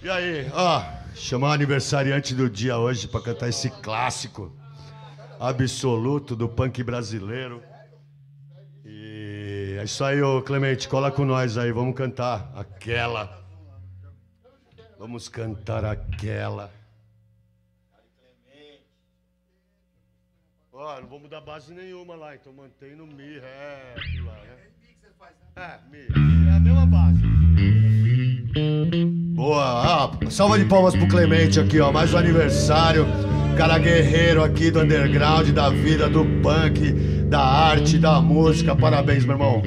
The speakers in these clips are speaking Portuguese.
E aí, ó, chamar o aniversariante do dia hoje pra cantar esse clássico absoluto do punk brasileiro. E é isso aí, ô Clemente, cola com nós aí, vamos cantar aquela. Vamos cantar aquela. Ó, não vou mudar base nenhuma lá, então mantém no Mi, é, aquilo lá, né? É, Mi, é a mesma base. Salva de palmas pro Clemente aqui, ó, mais um aniversário. Cara guerreiro aqui do underground, da vida, do punk, da arte, da música. Parabéns, meu irmão.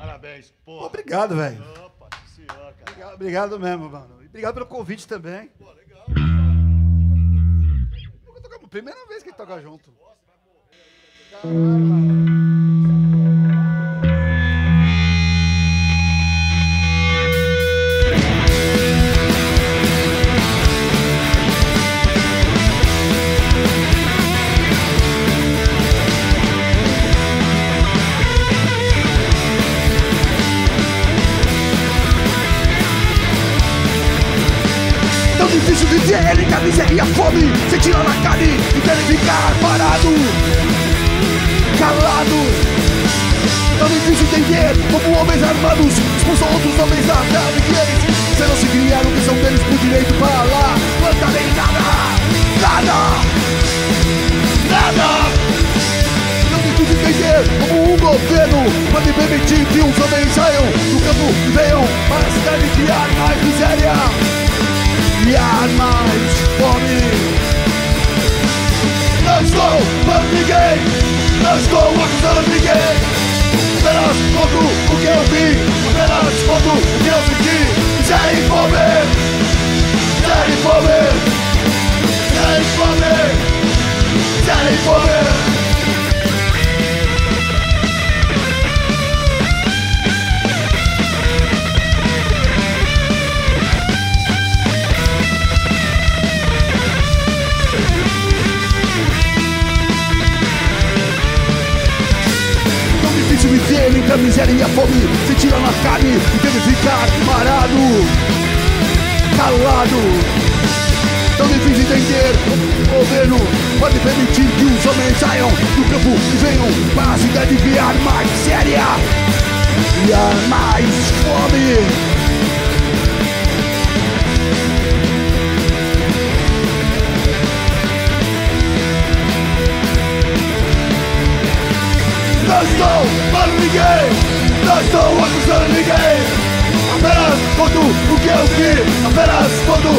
Parabéns, porra. Obrigado, velho. Opa, senhor. Obrigado, obrigado mesmo, mano. Obrigado pelo convite também. Pô, legal. Primeira vez que a gente toca junto. Caralho, mano. Difícil viver em camisa e a fome Se tira na carne e querem ficar parado Calado. Tão difícil entender como homens armados Expulsam outros homens da eles. Se não se criaram que são deles por direito para lá Planta nem nada Nada Nada. Tão difícil entender como um governo Pode permitir que os homens saiam do campo e venham para a cidade criar miséria e há mais fome. Não estou para ninguém, não estou acusando ninguém. Apenas conto o entre a miséria e a fome Se tira na carne e deve ficar parado Calado. Tão difícil entender o governo Pode permitir que os homens saiam do campo e venham para a cidade criar mais séria E mais fome są palni gej To są odpuszczalni gej Afera z spodu, ukiełki Afera z spodu,